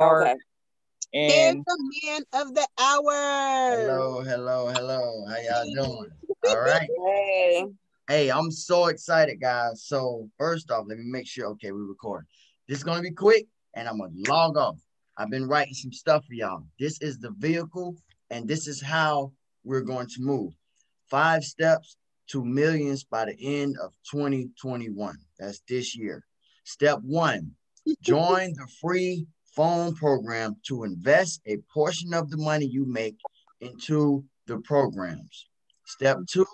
Okay. Here's And the man of the hour. Hello, hello, hello. How y'all doing? All right. Hey. Hey, I'm so excited, guys. So first off, let me make sure. Okay, we record. This is gonna be quick, and I'm gonna log off. I've been writing some stuff for y'all. This is the vehicle, and this is how we're going to move. Five steps to millions by the end of 2021. That's this year. Step one: join the free phone program to invest a portion of the money you make into the programs. Step two,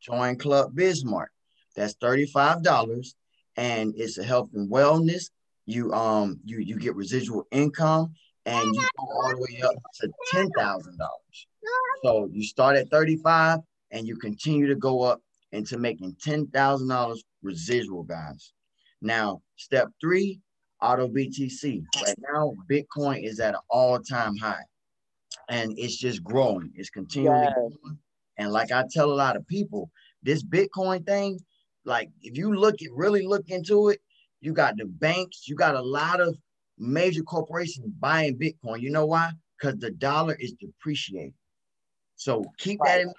join Club Bismarck. That's $35 and it's a health and wellness. You um you you get residual income and you go all the way up to ten thousand dollars. So you start at 35 and you continue to go up into making ten thousand dollars residual, guys. Now, step three, auto BTC. Right now, Bitcoin is at an all-time high and it's just growing. It's continually Yes. growing. And like I tell a lot of people, this Bitcoin thing, like if you look at really look into it, you got the banks, you got a lot of major corporations buying Bitcoin. You know why? Because the dollar is depreciating. So keep that in mind.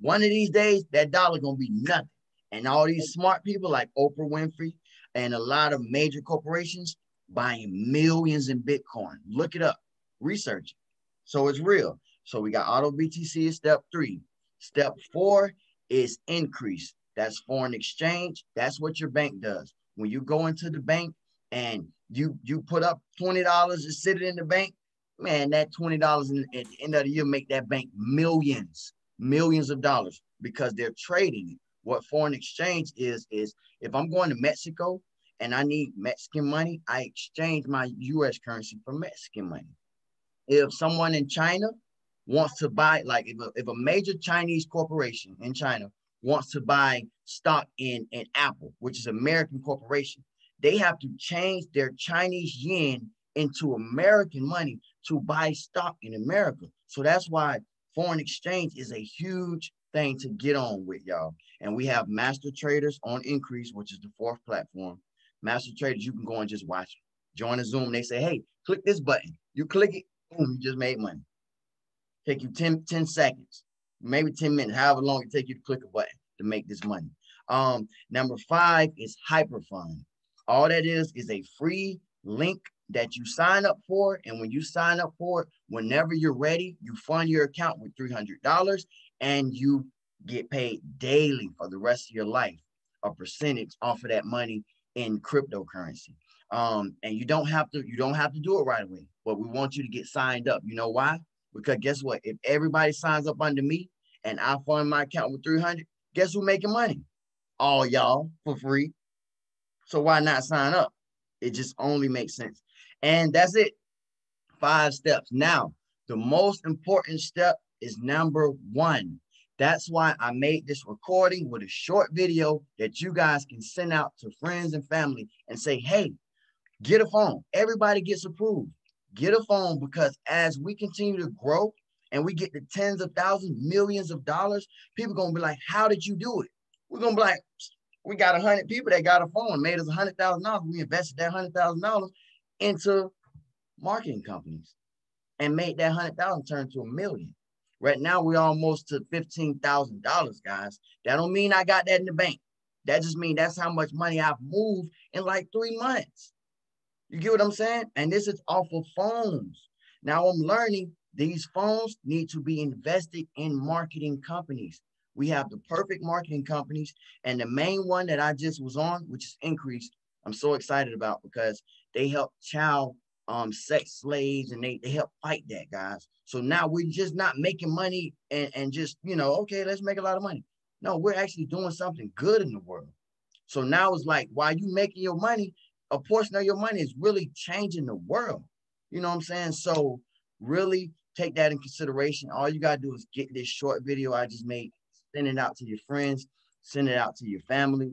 One of these days, that dollar gonna be nothing. And all these smart people like Oprah Winfrey and a lot of major corporations buying millions in Bitcoin. Look it up, research it. So it's real. So we got auto BTC is step three. Step four is increase. That's foreign exchange. That's what your bank does. When you go into the bank and you you put up twenty dollars and sit it in the bank, man, that twenty dollars at the end of the year make that bank millions, millions of dollars because they're trading. What foreign exchange is is if I'm going to Mexico and I need Mexican money, I exchange my U.S. currency for Mexican money. If someone in China wants to buy, like if a, if a major Chinese corporation in China wants to buy stock in, in Apple, which is American corporation, they have to change their Chinese yen into American money to buy stock in America. So that's why foreign exchange is a huge thing to get on with, y'all. And we have master traders on increase, which is the fourth platform. Master traders, you can go and just watch. Join a Zoom. They say, hey, click this button. You click it, boom, you just made money. Take you 10, 10 seconds, maybe 10 minutes, however long it take you to click a button to make this money. Um, number five is Hyperfund. All that is is a free link that you sign up for. And when you sign up for it, whenever you're ready, you fund your account with $300 and you get paid daily for the rest of your life, a percentage off of that money in cryptocurrency. Um, and you don't have to, you don't have to do it right away, but we want you to get signed up. You know why? Because guess what? If everybody signs up under me and I fund my account with 300, guess who making money? All y'all for free. So why not sign up? It just only makes sense. And that's it. Five steps. Now, the most important step is number one. That's why I made this recording with a short video that you guys can send out to friends and family and say, hey, get a phone. Everybody gets approved. Get a phone because as we continue to grow and we get to tens of thousands, millions of dollars, people are gonna be like, how did you do it? We're gonna be like, we got a hundred people that got a phone, made us a hundred thousand dollars. We invested that hundred thousand dollars into marketing companies and made that hundred thousand turn to a million. Right now, we're almost to fifteen thousand dollars, guys. That don't mean I got that in the bank. That just means that's how much money I've moved in like three months. You get what I'm saying? And this is off of phones. Now I'm learning these phones need to be invested in marketing companies. We have the perfect marketing companies, and the main one that I just was on, which is Increase, I'm so excited about because they help child um sex slaves and they, they help fight that, guys. So now we're just not making money and, and just, you know, okay, let's make a lot of money. No, we're actually doing something good in the world. So now it's like while you making your money, a portion of your money is really changing the world. You know what I'm saying? So really take that in consideration. All you gotta do is get this short video I just made, send it out to your friends, send it out to your family.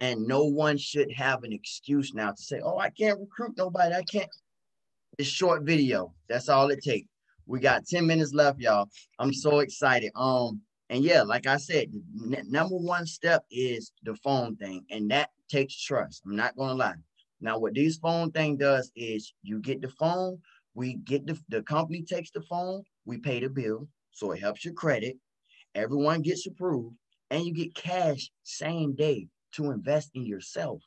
And no one should have an excuse now to say, oh, I can't recruit nobody. I can't. It's short video. That's all it takes. We got 10 minutes left, y'all. I'm so excited. Um, and yeah, like I said, number one step is the phone thing, and that takes trust. I'm not gonna lie. Now, what this phone thing does is you get the phone, we get the, the company takes the phone, we pay the bill. So it helps your credit. Everyone gets approved and you get cash same day to invest in yourself.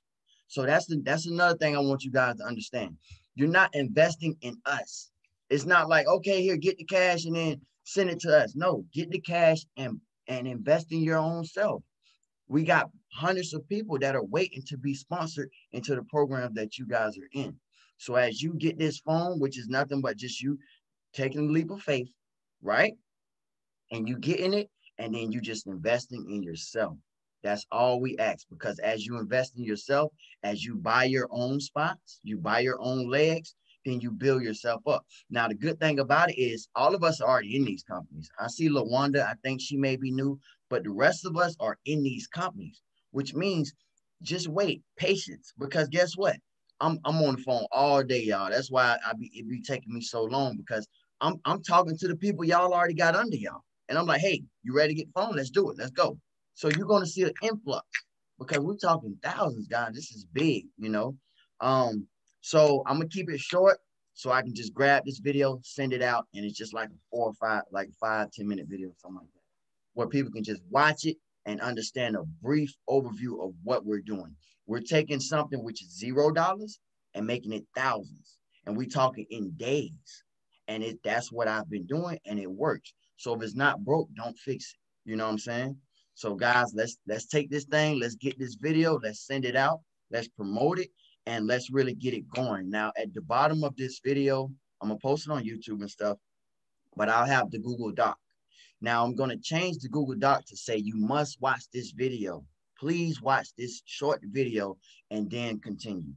So that's the, that's another thing I want you guys to understand. You're not investing in us. It's not like, okay, here, get the cash and then send it to us. No, get the cash and, and invest in your own self. We got hundreds of people that are waiting to be sponsored into the program that you guys are in. So as you get this phone, which is nothing but just you taking a leap of faith, right? And you getting it, and then you just investing in yourself. That's all we ask because as you invest in yourself, as you buy your own spots, you buy your own legs, then you build yourself up. Now, the good thing about it is all of us are already in these companies. I see Lawanda, I think she may be new, but the rest of us are in these companies, which means just wait, patience, because guess what? I'm, I'm on the phone all day, y'all. That's why I be it be taking me so long because I'm I'm talking to the people y'all already got under y'all. And I'm like, hey, you ready to get the phone? Let's do it. Let's go. So you're going to see an influx because we're talking thousands, guys. This is big, you know. Um, so I'm gonna keep it short so I can just grab this video, send it out, and it's just like a four or five, like five, 10 minute video, something like that, where people can just watch it and understand a brief overview of what we're doing. We're taking something which is zero dollars and making it thousands. And we talking in days. And it that's what I've been doing and it works. So if it's not broke, don't fix it. You know what I'm saying? So guys, let's let's take this thing, let's get this video, let's send it out, let's promote it, and let's really get it going. Now, at the bottom of this video, I'm gonna post it on YouTube and stuff, but I'll have the Google Doc. Now I'm gonna change the Google Doc to say you must watch this video. Please watch this short video and then continue.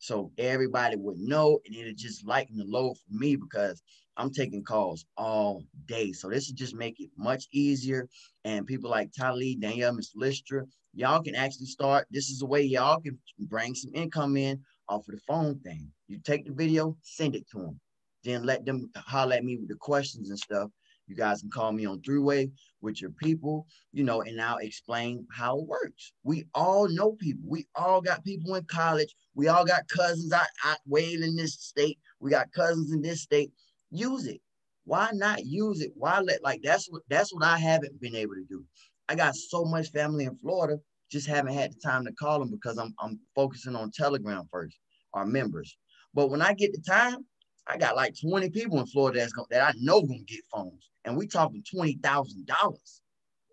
So everybody would know and it'll just lighten the load for me because I'm taking calls all day. So this will just make it much easier. And people like Tali, Danielle, Miss Listra, y'all can actually start. This is a way y'all can bring some income in off of the phone thing. You take the video, send it to them. Then let them holler at me with the questions and stuff. You guys can call me on three-way with your people, you know, and I'll explain how it works. We all know people. We all got people in college. We all got cousins out, out way in this state. We got cousins in this state use it. Why not use it? Why let like that's what that's what I haven't been able to do. I got so much family in Florida, just haven't had the time to call them because I'm I'm focusing on Telegram first, our members. But when I get the time, I got like 20 people in Florida that's going that I know gonna get phones, and we talking twenty thousand dollars.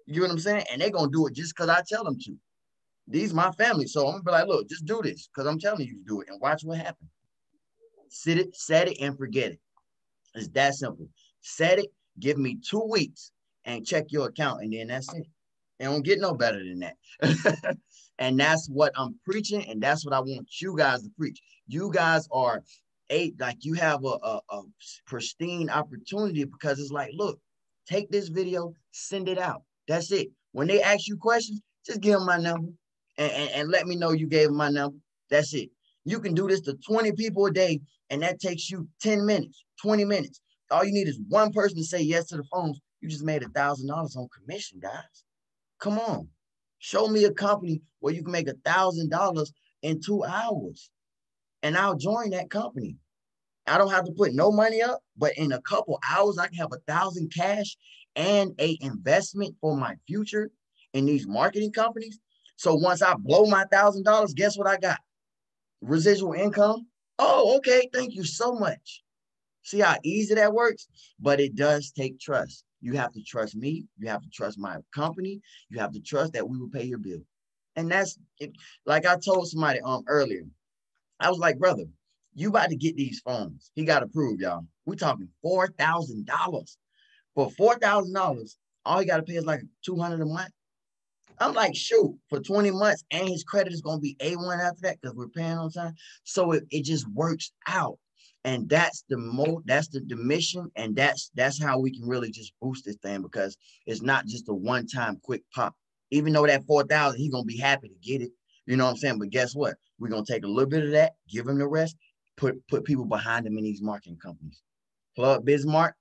You know what I'm saying? And they're gonna do it just because I tell them to. These my family, so I'm gonna be like, look, just do this because I'm telling you to do it, and watch what happens. Sit it, set it, and forget it. It's that simple. Set it, give me two weeks and check your account, and then that's it. It don't get no better than that. and that's what I'm preaching, and that's what I want you guys to preach. You guys are eight, like you have a, a, a pristine opportunity because it's like, look, take this video, send it out. That's it. When they ask you questions, just give them my number and, and, and let me know you gave them my number. That's it. You can do this to 20 people a day, and that takes you 10 minutes, 20 minutes. All you need is one person to say yes to the phones. You just made a thousand dollars on commission, guys. Come on. Show me a company where you can make a thousand dollars in two hours. And I'll join that company. I don't have to put no money up, but in a couple hours, I can have a thousand cash and a investment for my future in these marketing companies. So once I blow my thousand dollars, guess what I got? Residual income Oh, okay. Thank you so much. See how easy that works? But it does take trust. You have to trust me. You have to trust my company. You have to trust that we will pay your bill. And that's it. Like I told somebody um earlier, I was like, brother, you about to get these phones. He got approved, y'all. We're talking four thousand dollars. For four thousand dollars, all he got to pay is like two hundred a month. I'm like, shoot, for 20 months, and his credit is going to be A1 after that because we're paying on time. So it, it just works out. And that's the mo that's the, the mission, and that's that's how we can really just boost this thing because it's not just a one-time quick pop. Even though that 4,000, he's gonna be happy to get it. You know what I'm saying? But guess what? We're gonna take a little bit of that, give them the rest, put put people behind them in these marketing companies. Club Bismarck.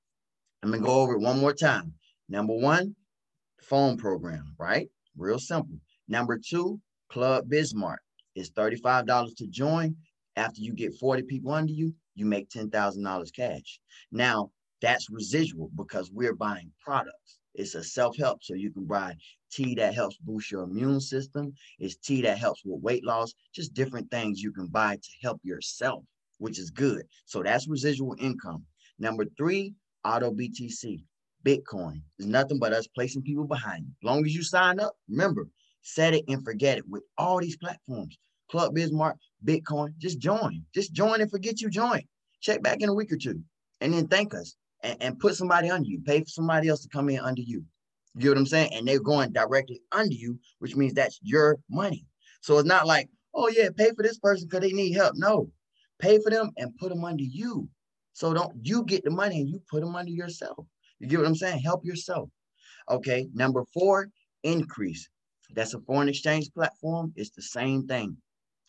I'm gonna go over it one more time. Number one, phone program, right? Real simple. Number two, Club Bismarck. It's $35 to join. After you get 40 people under you, you make $10,000 cash. Now, that's residual because we're buying products. It's a self-help. So you can buy tea that helps boost your immune system. It's tea that helps with weight loss, just different things you can buy to help yourself, which is good. So that's residual income. Number three, auto BTC, Bitcoin. It's nothing but us placing people behind you. As long as you sign up, remember, set it and forget it with all these platforms. Club Bismarck, Bitcoin, just join. Just join and forget you join. Check back in a week or two and then thank us and, and put somebody under you. Pay for somebody else to come in under you. You get what I'm saying? And they're going directly under you, which means that's your money. So it's not like, oh yeah, pay for this person because they need help. No, pay for them and put them under you. So don't you get the money and you put them under yourself. You get what I'm saying? Help yourself. Okay. Number four, increase. That's a foreign exchange platform. It's the same thing.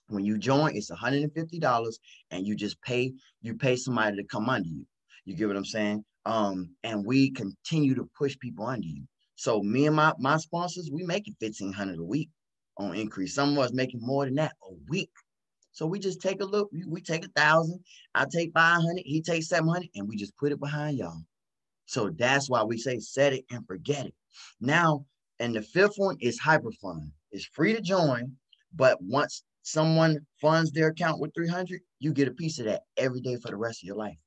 When you join, it's $150 and you just pay, you pay somebody to come under you. You get what I'm saying? Um, and we continue to push people under you. So me and my, my sponsors, we make it 1500 a week on increase. Some of us making more than that a week. So we just take a look, we, take a thousand, I take 500, he takes 700, and we just put it behind y'all. So that's why we say set it and forget it. Now, and the fifth one is hyper hyperfund. It's free to join, but once someone funds their account with 300, you get a piece of that every day for the rest of your life.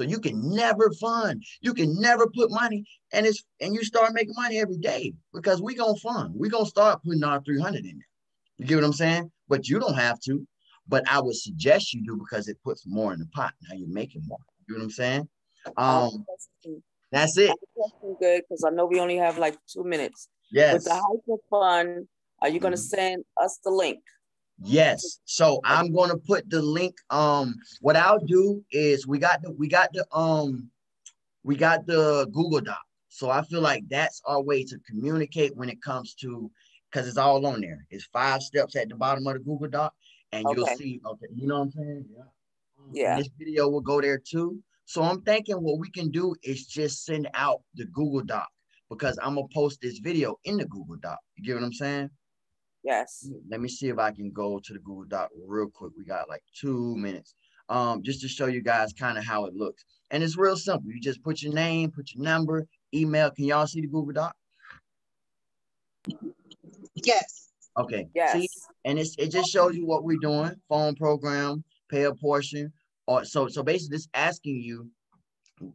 So you can never fund, you can never put money, and it's and you start making money every day because we gonna fund. We gonna start putting our 300 in there. You get what I'm saying? But you don't have to. But I would suggest you do because it puts more in the pot. Now you're making more. You know what I'm saying? Um, that's it. Good, because I know we only have like two minutes. Yes. With the hyper fund, are you going to mm-hmm. send us the link? Yes. So I'm going to put the link. Um, what I'll do is we got the we got the um we got the Google Doc. So I feel like that's our way to communicate when it comes to because it's all on there. It's five steps at the bottom of the Google Doc, and okay. you'll see. Okay, you know what I'm saying? Yeah. Yeah. this video will go there too. So I'm thinking what we can do is just send out the Google Doc because I'm gonna post this video in the Google Doc. You get what I'm saying? Yes. Let me see if I can go to the Google Doc real quick. We got like two minutes. Um, just to show you guys kind of how it looks. And it's real simple. You just put your name, put your number, email. Can y'all see the Google Doc? Yes. Okay. Yes. See? And it's it just shows you what we're doing. Phone program, pay a portion. Or so so basically it's asking you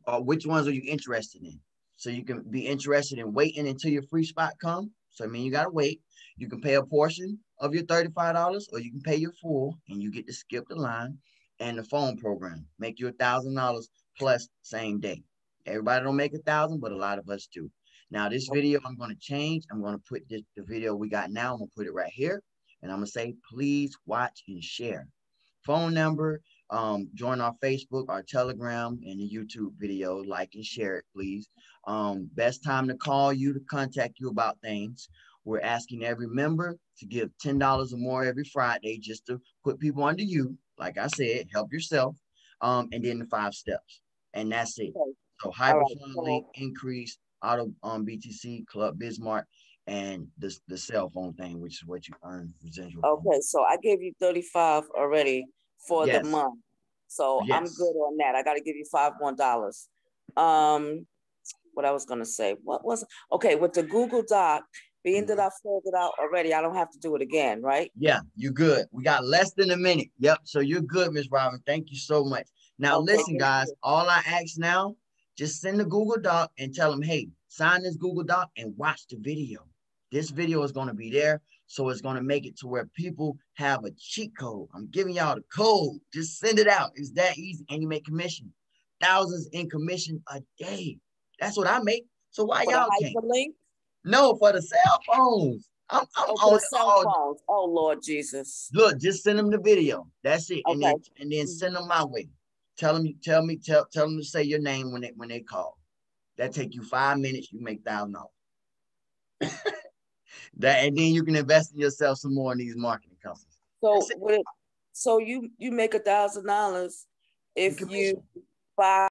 uh, which ones are you interested in. So you can be interested in waiting until your free spot come. So I mean you gotta wait. You can pay a portion of your $35 or you can pay your full and you get to skip the line and the phone program. Make you a thousand dollars plus same day. Everybody don't make a thousand, but a lot of us do. Now this video I'm going to change. I'm going to put this, the video we got now. I'm going to put it right here. And I'm going to say, please watch and share. Phone number, um, join our Facebook, our Telegram, and the YouTube video. Like and share it, please. Um, best time to call you to contact you about things. We're asking every member to give $10 or more every Friday just to put people under you. Like I said, help yourself. Um, and then the five steps. And that's it. So hyper right. link, increase, auto um, BTC, Club Bismarck, and the, the cell phone thing, which is what you earn residual. Okay, so I gave you 35 already for yes. the month. So yes. I'm good on that. I got to give you five more dollars. Um, what I was gonna say, what was okay with the Google Doc? Being that. I filled it out already, I don't have to do it again, right? Yeah, you're good. We got less than a minute. Yep. So you're good, Miss Robin. Thank you so much. Now okay, listen, guys. All I ask now, just send the Google Doc and tell them, hey, sign this Google Doc and watch the video. This video is going to be there. So it's going to make it to where people have a cheat code. I'm giving y'all the code. Just send it out. It's that easy. And you make commission. Thousands in commission a day. That's what I make. So why y'all can't? No, for the cell phones. I'm, I'm oh, on cell phones. Oh Lord Jesus. Look, just send them the video. That's it. Okay. And then and then send them my way. Tell them, tell me, tell tell them to say your name when they when they call. That take you five minutes. You make thousand dollars. that and then you can invest in yourself some more in these marketing companies. So so you you make a thousand dollars if you buy